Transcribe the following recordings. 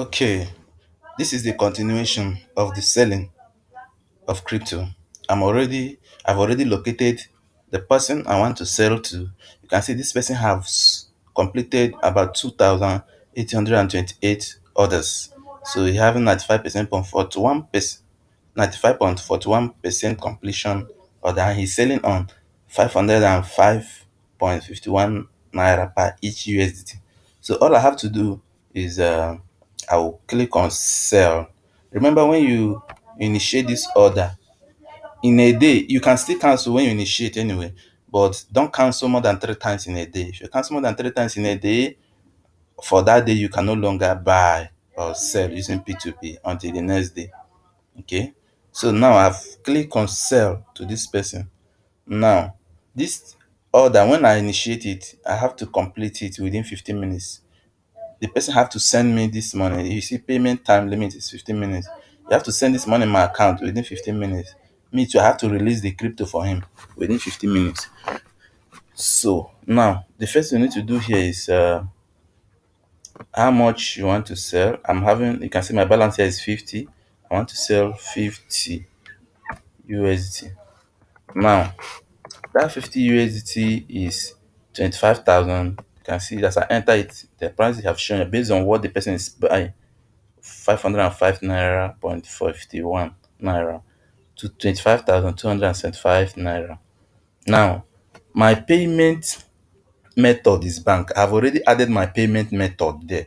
Okay, this is the continuation of the selling of crypto. I'm already, I've already located the person I want to sell to. You can see this person has completed about 2,828 orders. So he having 95.41 percent, 95.41 percent completion order. He's selling on 505.51 naira per each USDT. So all I have to do is uh, I will click on sell. Remember when you initiate this order, in a day, you can still cancel when you initiate anyway, but don't cancel more than three times in a day. If you cancel more than three times in a day, for that day, you can no longer buy or sell using P2P until the next day. Okay, so now I've clicked on sell to this person. Now, this order, when I initiate it, I have to complete it within 15 minutes the person have to send me this money. You see, payment time limit is 15 minutes. You have to send this money in my account within 15 minutes. Me too, I have to release the crypto for him within 15 minutes. So now the first you need to do here is uh, how much you want to sell. I'm having you can see my balance here is 50. I want to sell 50 USD. Now that 50 USDT is 25,000 can see as I enter it, the prices have shown based on what the person is buying 505 naira point 51 naira to 25,275 naira. Now, my payment method is bank. I've already added my payment method there.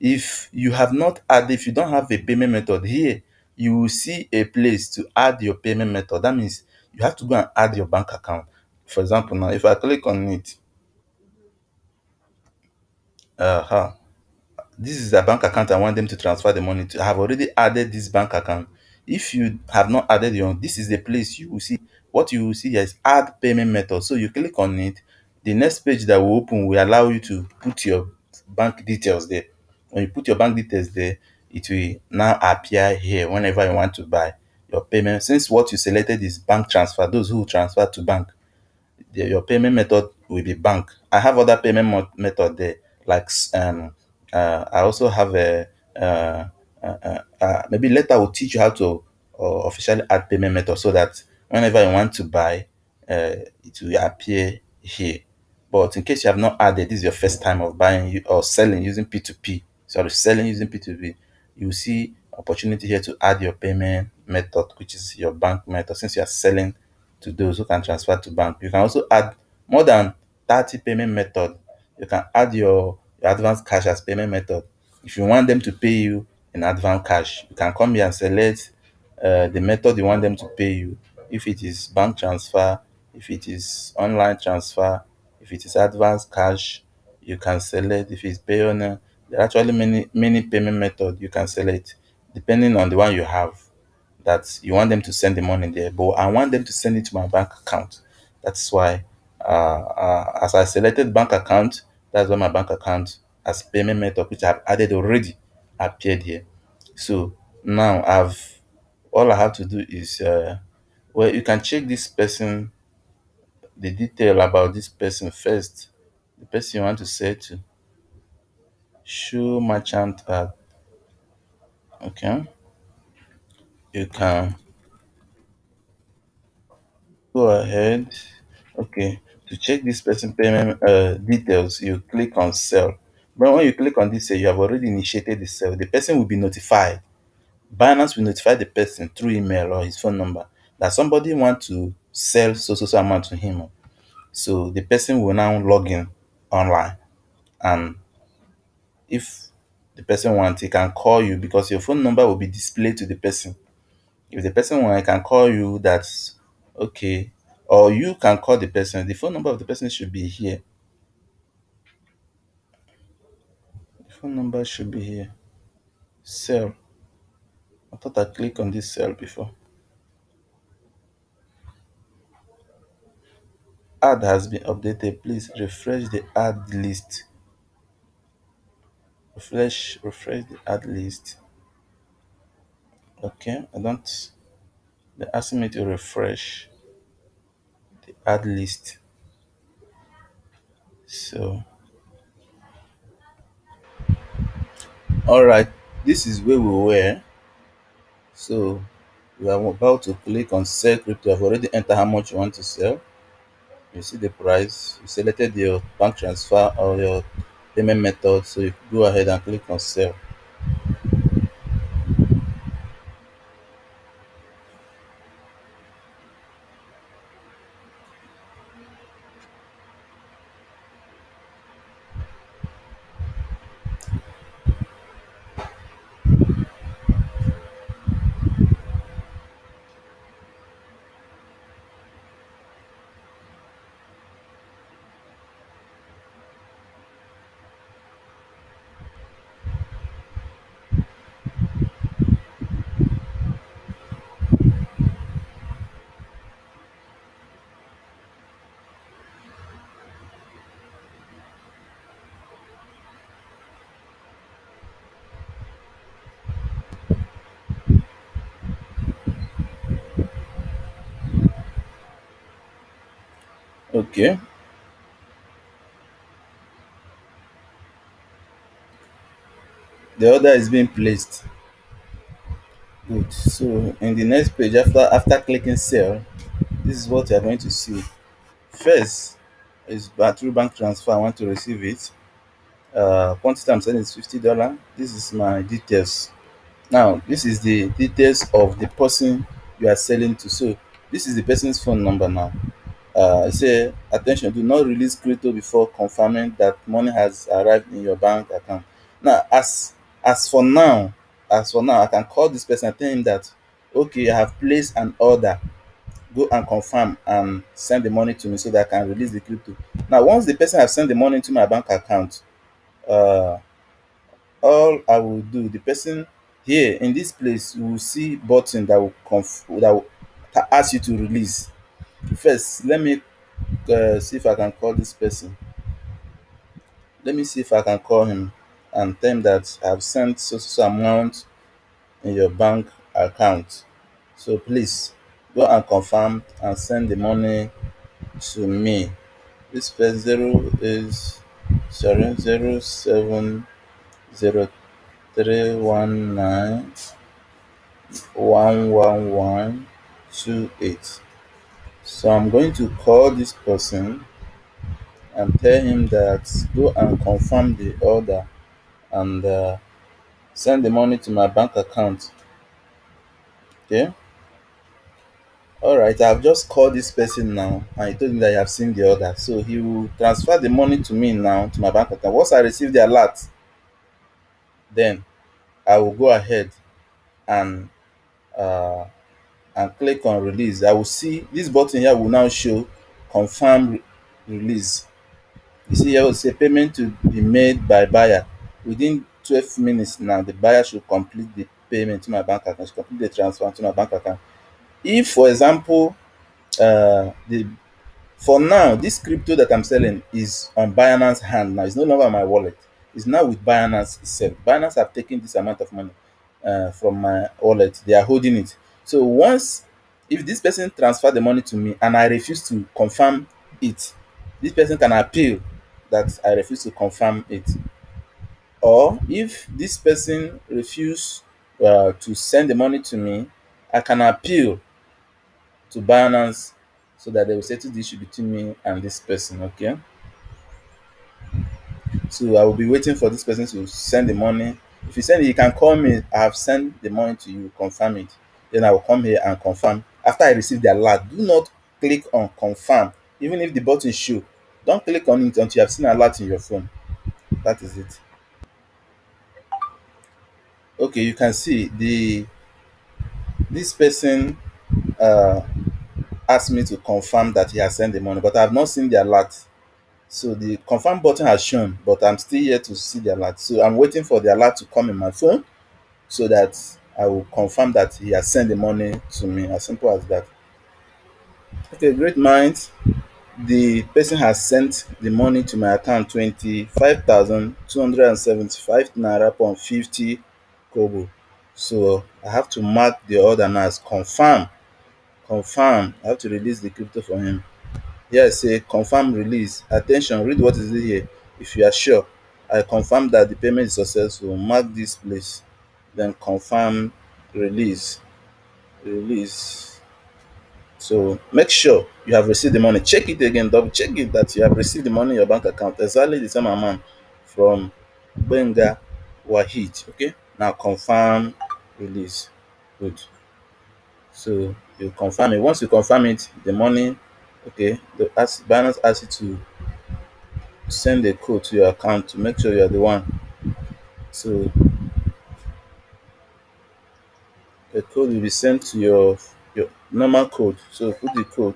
If you have not added, if you don't have a payment method here, you will see a place to add your payment method. That means you have to go and add your bank account. For example, now if I click on it, uh-huh. This is a bank account i want them to transfer the money to i have already added this bank account. If you have not added your this is the place you will see. What you will see here is add payment method. So you click on it. The next page that will open will allow you to put your bank details there. When you put your bank details there it will now appear here whenever you want to buy your payment. Since what you selected is bank transfer those who transfer to bank the, your payment method will be bank. I have other payment method there like um uh, I also have a uh, uh, uh, maybe later will teach you how to officially add payment method so that whenever you want to buy, it will appear here. But in case you have not added, this is your first time of buying or selling using P2P. Sorry, selling using P2P. You see opportunity here to add your payment method, which is your bank method. Since you are selling to those who can transfer to bank, you can also add more than 30 payment method. You can add your advance cash as payment method. If you want them to pay you in advance cash, you can come here and select uh, the method you want them to pay you. If it is bank transfer, if it is online transfer, if it is advance cash, you can select. If it's pay there are actually many many payment methods you can select depending on the one you have that you want them to send the money there. But I want them to send it to my bank account. That's why as I selected bank account, that's why my bank account as payment method which I've added already appeared here. So now I've all I have to do is uh, well you can check this person the detail about this person first. The person you want to say to show merchant add okay. You can go ahead. Okay to check this person payment uh, details you click on sell. But when you click on this you have already initiated the sale. The person will be notified. Binance will notify the person through email or his phone number that somebody want to sell so so so amount to him. So the person will now log in online. And if the person wants he can call you because your phone number will be displayed to the person. If the person want he can call you that's okay or you can call the person the phone number of the person should be here. The phone number should be here. Cell. i thought i clicked on this cell before. Ad has been updated. Please refresh the ad list. Refresh refresh the ad list. Okay i don't they're asking me to refresh the ad list so all right this is where we were. So we are about to click on sell crypto. I've already entered how much you want to sell. You see the price. You selected your bank transfer or your payment method. So you go ahead and click on sell okay the order is being placed. Good. So in the next page after after clicking sell this is what you are going to see. First is through bank transfer. I want to receive it. Uh quantity i'm sending is fifty dollar. This is my details. Now this is the details of the person you are selling to. So this is the person's phone number now uh, say attention do not release crypto before confirming that money has arrived in your bank account. Now as as for now as for now i can call this person and tell him that okay i have placed an order. Go and confirm and send the money to me so that i can release the crypto. Now once the person has sent the money to my bank account uh all i will do the person here in this place will see button that will conf that will ask you to release first let me uh, see if I can call this person. Let me see if I can call him and tell him that I've sent so amount in your bank account. So please go and confirm and send the money to me. This first zero is sorry zero seven zero three one nine one one one two eight. So I'm going to call this person and tell him that go and confirm the order and uh, send the money to my bank account. Okay. All right. I've just called this person now, and he told me that I have seen the order, so he will transfer the money to me now to my bank account. Once I receive the alert, then I will go ahead and uh, and click on release. I will see this button here will now show confirm re- release. You see here will say payment to be made by buyer. Within 12 minutes now, the buyer should complete the payment to my bank account, should complete the transfer to my bank account. If, for example, uh, the for now, this crypto that I'm selling is on Binance hand now. It's no longer my wallet. It's now with Binance itself. Binance have taken this amount of money uh, from my wallet. They are holding it. So once, if this person transfer the money to me and I refuse to confirm it, this person can appeal that I refuse to confirm it. Or if this person refuse uh, to send the money to me, I can appeal to Binance so that they will settle the issue between me and this person. Okay. So I will be waiting for this person to send the money. If you send it, you can call me. I have sent the money to you, confirm it. Then I will come here and confirm. After I receive the alert, do not click on confirm. Even if the button show, don't click on it until you have seen a alert in your phone. That is it. Okay, you can see the this person uh asked me to confirm that he has sent the money, but I have not seen the alert. So the confirm button has shown, but I'm still yet to see the alert. So I'm waiting for the alert to come in my phone so that I will confirm that he has sent the money to me. As simple as that. Okay, great minds. The person has sent the money to my account twenty-five thousand two hundred and seventy-five naira point fifty kobo. So I have to mark the order now as confirm. Confirm. I have to release the crypto for him. Here I say confirm release. Attention, read what is it here. If you are sure, I confirm that the payment is successful. Mark this place. Then confirm release release. So make sure you have received the money. Check it again double check it that you have received the money in your bank account. Exactly the same amount from Benga Wahid okay? Now confirm release. Good. So you confirm it. Once you confirm it the money okay the ask Binance asks you to send a code to your account to make sure you are the one. So the code will be sent to your your normal code. So put the code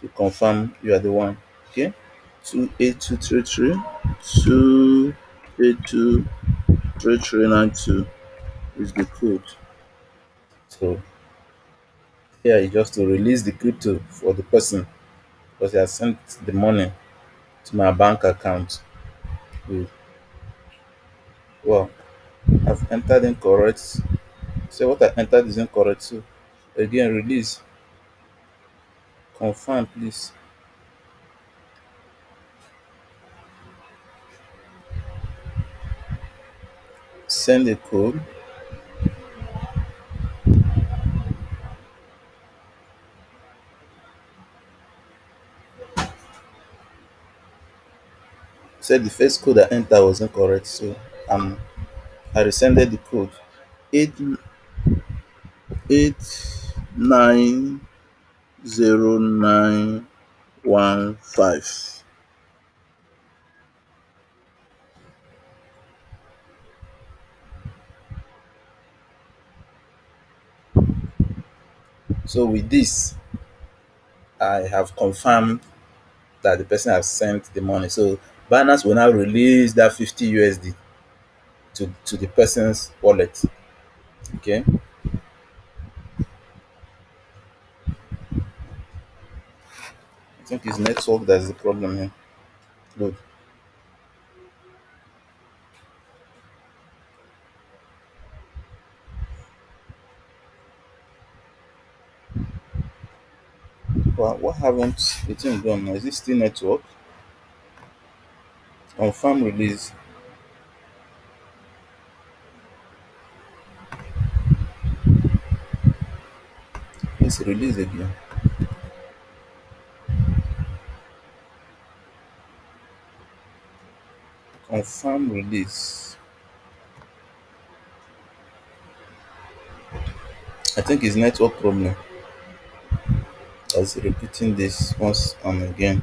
to confirm you are the one okay? two eight two three three two eight two three three nine two is the code. So here is just to release the crypto for the person because he has sent the money to my bank account. Well i've entered in incorrect say what i entered is incorrect so again release. Confirm please. Send the code. Said the first code i entered was incorrect so um i resended the code. Eight eight nine zero nine one five. So with this i have confirmed that the person has sent the money. So binance will now release that 50 usd to to the person's wallet. Okay think it's network that's the problem here. Good. Well, what haven't the thing done now? Is it still network? Oh, Confirm release. Let's release again confirm release. I think it's network problem. As repeating this once and again